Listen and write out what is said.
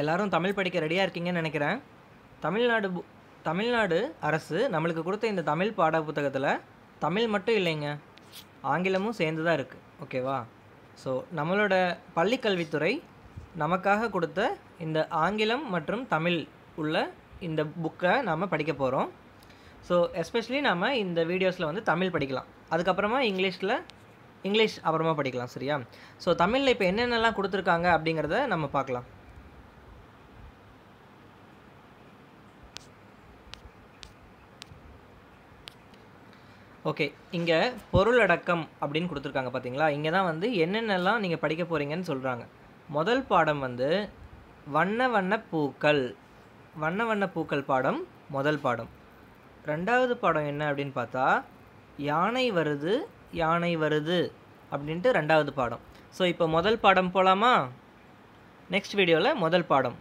எல்லாரும் தமிழ் படிக்க ரெடியாக இருக்கீங்கன்னு நினைக்கிறேன். தமிழ்நாடு தமிழ்நாடு அரசு நம்மளுக்கு கொடுத்த இந்த தமிழ் பாட புத்தகத்தில் தமிழ் மட்டும் இல்லைங்க. ஆங்கிலமும் சேர்ந்து தான் இருக்குது ஓகேவா ஸோ நம்மளோட பள்ளிக்கல்வித்துறை நமக்காக கொடுத்த இந்த ஆங்கிலம் மற்றும் தமிழ் உள்ள இந்த புக்கை நாம் படிக்க போகிறோம் ஸோ எஸ்பெஷலி நாம் இந்த வீடியோஸில் வந்து தமிழ் படிக்கலாம். அதுக்கப்புறமா இங்கிலீஷில் இங்கிலீஷ் அப்புறமா படிக்கலாம் சரியா? ஸோ தமிழில் இப்போ என்னென்னலாம் கொடுத்துருக்காங்க அப்படிங்கிறத நம்ம பார்க்கலாம். ஓகே இங்கே பொருளடக்கம் அப்படின்னு கொடுத்துருக்காங்க பார்த்தீங்களா இங்கே தான் வந்து என்னென்னலாம் நீங்கள் படிக்க போகிறீங்கன்னு சொல்கிறாங்க முதல் பாடம் வந்து வண்ண வண்ண பூக்கள். வண்ண வண்ண பூக்கள் பாடம் முதல் பாடம். ரெண்டாவது பாடம் என்ன அப்படின்னு பார்த்தா யானை வருது யானை வருது அப்படின்ட்டு ரெண்டாவது பாடம். ஸோ இப்போ முதல் பாடம் போகலாமா நெக்ஸ்ட் வீடியோவில் முதல் பாடம்.